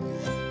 Bye.